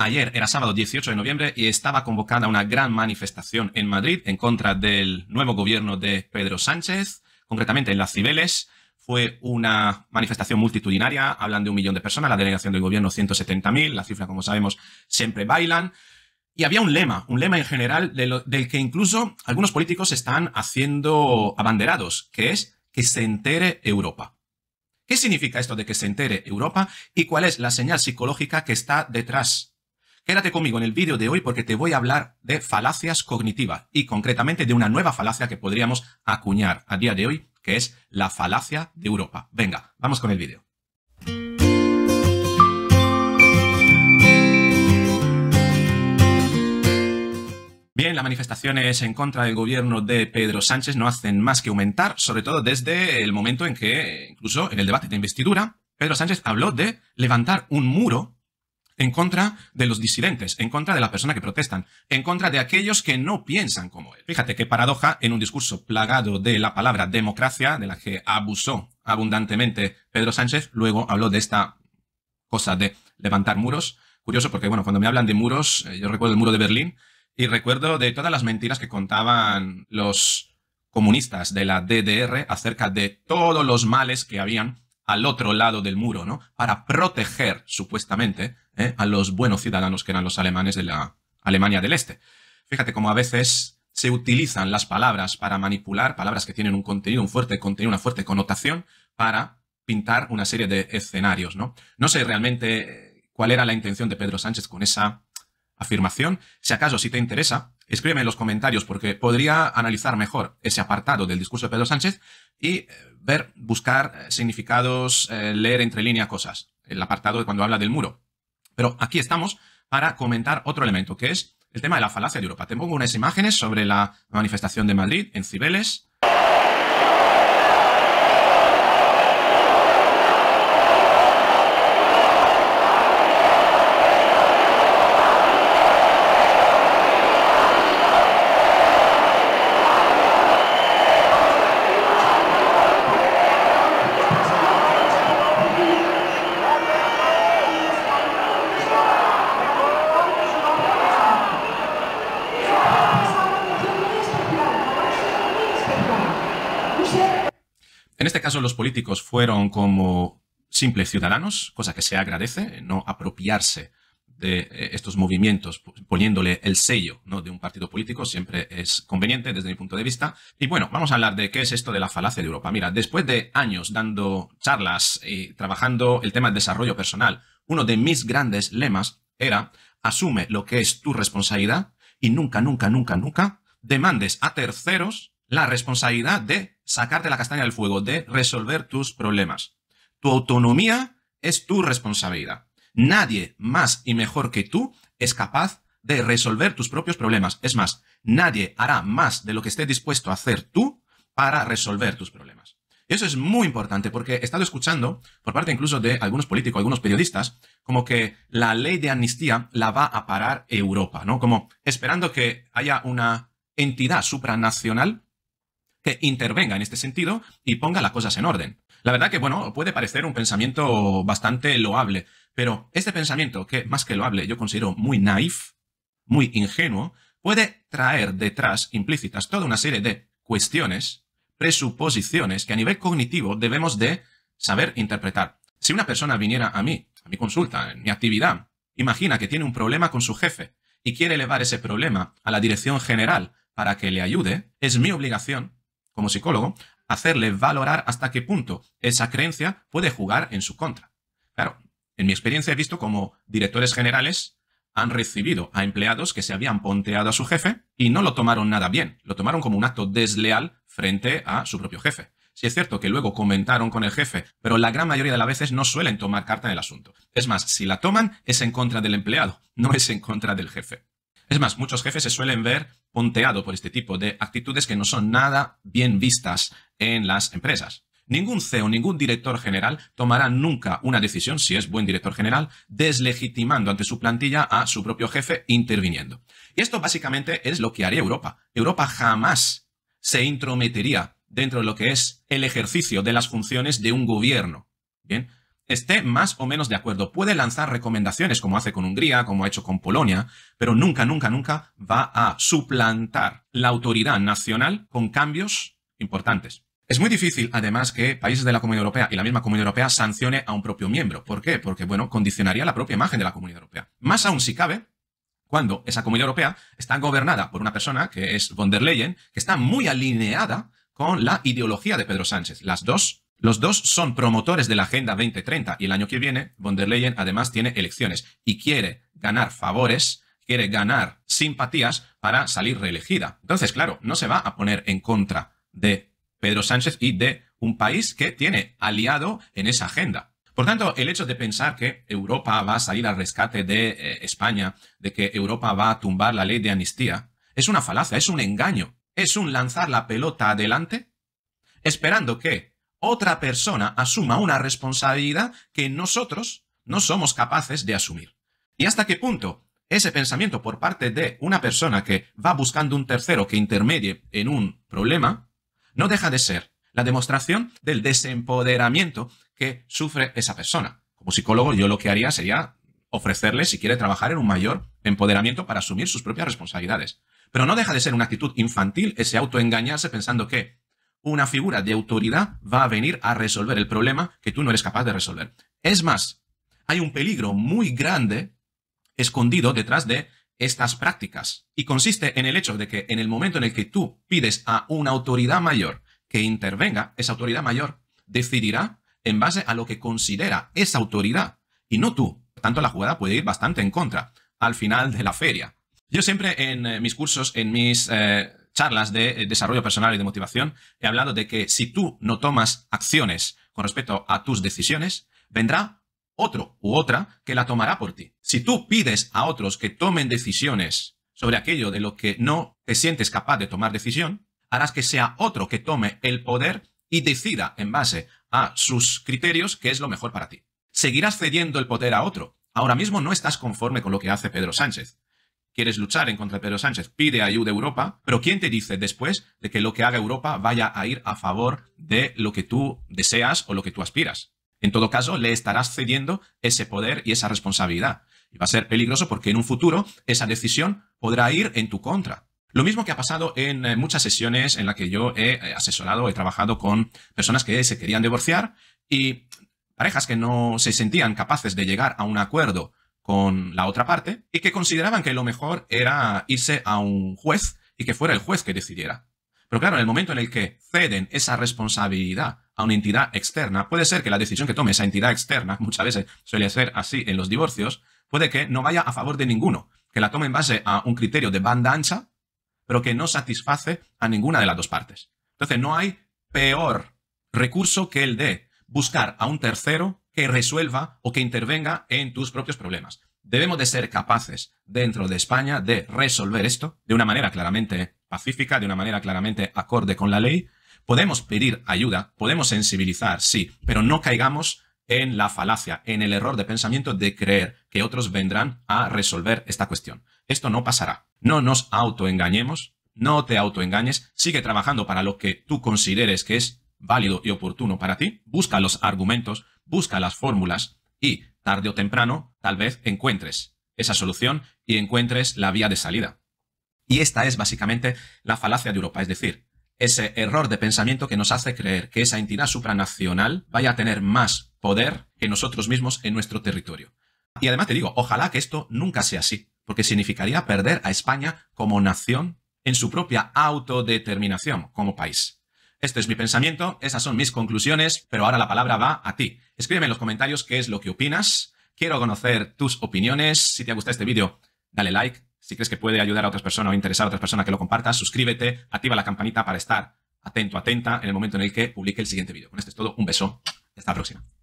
Ayer era sábado 18 de noviembre y estaba convocada una gran manifestación en Madrid en contra del nuevo gobierno de Pedro Sánchez, concretamente en las Cibeles. Fue una manifestación multitudinaria, hablan de un millón de personas, la delegación del gobierno 170.000, la cifra, como sabemos, siempre bailan. Y había un lema, un lema en general del que incluso algunos políticos están haciendo abanderados, que es que se entere Europa. ¿Qué significa esto de que se entere Europa y cuál es la señal psicológica que está detrás Quédate conmigo en el vídeo de hoy porque te voy a hablar de falacias cognitivas y concretamente de una nueva falacia que podríamos acuñar a día de hoy, que es la falacia de Europa. Venga, vamos con el vídeo. Bien, las manifestaciones en contra del gobierno de Pedro Sánchez no hacen más que aumentar, sobre todo desde el momento en que, incluso en el debate de investidura, Pedro Sánchez habló de levantar un muro en contra de los disidentes, en contra de la persona que protestan, en contra de aquellos que no piensan como él. Fíjate qué paradoja en un discurso plagado de la palabra democracia, de la que abusó abundantemente Pedro Sánchez, luego habló de esta cosa de levantar muros. Curioso porque, bueno, cuando me hablan de muros, eh, yo recuerdo el muro de Berlín y recuerdo de todas las mentiras que contaban los comunistas de la DDR acerca de todos los males que habían al otro lado del muro, ¿no? Para proteger, supuestamente, ¿eh? a los buenos ciudadanos que eran los alemanes de la Alemania del Este. Fíjate cómo a veces se utilizan las palabras para manipular, palabras que tienen un contenido, un fuerte contenido, una fuerte connotación, para pintar una serie de escenarios, ¿no? No sé realmente cuál era la intención de Pedro Sánchez con esa afirmación. Si acaso, si te interesa, escríbeme en los comentarios porque podría analizar mejor ese apartado del discurso de Pedro Sánchez y eh, ver, buscar eh, significados, eh, leer entre líneas cosas. El apartado de cuando habla del muro. Pero aquí estamos para comentar otro elemento, que es el tema de la falacia de Europa. Te pongo unas imágenes sobre la manifestación de Madrid en Cibeles. Este caso, los políticos fueron como simples ciudadanos, cosa que se agradece, no apropiarse de eh, estos movimientos poniéndole el sello de un partido político siempre es conveniente desde mi punto de vista. Y bueno, vamos a hablar de qué es esto de la falacia de Europa. Mira, después de años dando charlas y trabajando el tema del desarrollo personal, uno de mis grandes lemas era asume lo que es tu responsabilidad y nunca, nunca, nunca, nunca demandes a terceros la responsabilidad de sacarte la castaña del fuego, de resolver tus problemas. Tu autonomía es tu responsabilidad. Nadie más y mejor que tú es capaz de resolver tus propios problemas. Es más, nadie hará más de lo que esté dispuesto a hacer tú para resolver tus problemas. Eso es muy importante porque he estado escuchando, por parte incluso de algunos políticos, algunos periodistas, como que la ley de amnistía la va a parar Europa, ¿no? Como esperando que haya una entidad supranacional que intervenga en este sentido y ponga las cosas en orden. La verdad que, bueno, puede parecer un pensamiento bastante loable, pero este pensamiento, que más que loable yo considero muy naif, muy ingenuo, puede traer detrás implícitas toda una serie de cuestiones, presuposiciones que a nivel cognitivo debemos de saber interpretar. Si una persona viniera a mí, a mi consulta, en mi actividad, imagina que tiene un problema con su jefe y quiere elevar ese problema a la dirección general para que le ayude, es mi obligación como psicólogo, hacerle valorar hasta qué punto esa creencia puede jugar en su contra. Claro, en mi experiencia he visto como directores generales han recibido a empleados que se habían ponteado a su jefe y no lo tomaron nada bien, lo tomaron como un acto desleal frente a su propio jefe. Si es cierto que luego comentaron con el jefe, pero la gran mayoría de las veces no suelen tomar carta en el asunto. Es más, si la toman es en contra del empleado, no es en contra del jefe. Es más, muchos jefes se suelen ver ponteado por este tipo de actitudes que no son nada bien vistas en las empresas. Ningún CEO, ningún director general tomará nunca una decisión, si es buen director general, deslegitimando ante su plantilla a su propio jefe interviniendo. Y esto básicamente es lo que haría Europa. Europa jamás se intrometería dentro de lo que es el ejercicio de las funciones de un gobierno. Bien, esté más o menos de acuerdo. Puede lanzar recomendaciones como hace con Hungría, como ha hecho con Polonia, pero nunca, nunca, nunca va a suplantar la autoridad nacional con cambios importantes. Es muy difícil, además, que países de la Comunidad Europea y la misma Comunidad Europea sancione a un propio miembro. ¿Por qué? Porque, bueno, condicionaría la propia imagen de la Comunidad Europea. Más aún si cabe, cuando esa Comunidad Europea está gobernada por una persona que es von der Leyen, que está muy alineada con la ideología de Pedro Sánchez. Las dos los dos son promotores de la Agenda 2030 y el año que viene von der Leyen además tiene elecciones y quiere ganar favores, quiere ganar simpatías para salir reelegida. Entonces, claro, no se va a poner en contra de Pedro Sánchez y de un país que tiene aliado en esa agenda. Por tanto, el hecho de pensar que Europa va a salir al rescate de eh, España, de que Europa va a tumbar la ley de amnistía, es una falacia, es un engaño, es un lanzar la pelota adelante, esperando que otra persona asuma una responsabilidad que nosotros no somos capaces de asumir. ¿Y hasta qué punto ese pensamiento por parte de una persona que va buscando un tercero que intermedie en un problema no deja de ser la demostración del desempoderamiento que sufre esa persona? Como psicólogo yo lo que haría sería ofrecerle si quiere trabajar en un mayor empoderamiento para asumir sus propias responsabilidades. Pero no deja de ser una actitud infantil ese autoengañarse pensando que una figura de autoridad va a venir a resolver el problema que tú no eres capaz de resolver. Es más, hay un peligro muy grande escondido detrás de estas prácticas y consiste en el hecho de que en el momento en el que tú pides a una autoridad mayor que intervenga, esa autoridad mayor decidirá en base a lo que considera esa autoridad y no tú. Por tanto, la jugada puede ir bastante en contra al final de la feria. Yo siempre en eh, mis cursos, en mis eh, charlas de eh, desarrollo personal y de motivación, he hablado de que si tú no tomas acciones con respecto a tus decisiones, vendrá otro u otra que la tomará por ti. Si tú pides a otros que tomen decisiones sobre aquello de lo que no te sientes capaz de tomar decisión, harás que sea otro que tome el poder y decida en base a sus criterios qué es lo mejor para ti. Seguirás cediendo el poder a otro. Ahora mismo no estás conforme con lo que hace Pedro Sánchez quieres luchar en contra de Pedro Sánchez, pide ayuda a Europa, pero ¿quién te dice después de que lo que haga Europa vaya a ir a favor de lo que tú deseas o lo que tú aspiras? En todo caso, le estarás cediendo ese poder y esa responsabilidad. Y va a ser peligroso porque en un futuro esa decisión podrá ir en tu contra. Lo mismo que ha pasado en eh, muchas sesiones en las que yo he eh, asesorado, he trabajado con personas que se querían divorciar y parejas que no se sentían capaces de llegar a un acuerdo con la otra parte y que consideraban que lo mejor era irse a un juez y que fuera el juez que decidiera. Pero claro, en el momento en el que ceden esa responsabilidad a una entidad externa, puede ser que la decisión que tome esa entidad externa, muchas veces suele ser así en los divorcios, puede que no vaya a favor de ninguno, que la tome en base a un criterio de banda ancha, pero que no satisface a ninguna de las dos partes. Entonces, no hay peor recurso que el de buscar a un tercero que resuelva o que intervenga en tus propios problemas. Debemos de ser capaces dentro de España de resolver esto de una manera claramente pacífica, de una manera claramente acorde con la ley. Podemos pedir ayuda, podemos sensibilizar, sí, pero no caigamos en la falacia, en el error de pensamiento de creer que otros vendrán a resolver esta cuestión. Esto no pasará. No nos autoengañemos, no te autoengañes, sigue trabajando para lo que tú consideres que es válido y oportuno para ti, busca los argumentos, busca las fórmulas y, tarde o temprano, tal vez encuentres esa solución y encuentres la vía de salida. Y esta es básicamente la falacia de Europa, es decir, ese error de pensamiento que nos hace creer que esa entidad supranacional vaya a tener más poder que nosotros mismos en nuestro territorio. Y además te digo, ojalá que esto nunca sea así, porque significaría perder a España como nación en su propia autodeterminación como país. Este es mi pensamiento, esas son mis conclusiones, pero ahora la palabra va a ti. Escríbeme en los comentarios qué es lo que opinas. Quiero conocer tus opiniones. Si te ha gustado este vídeo, dale like. Si crees que puede ayudar a otras personas o interesar a otras personas que lo compartas, suscríbete, activa la campanita para estar atento, atenta en el momento en el que publique el siguiente vídeo. Con esto es todo. Un beso. Hasta la próxima.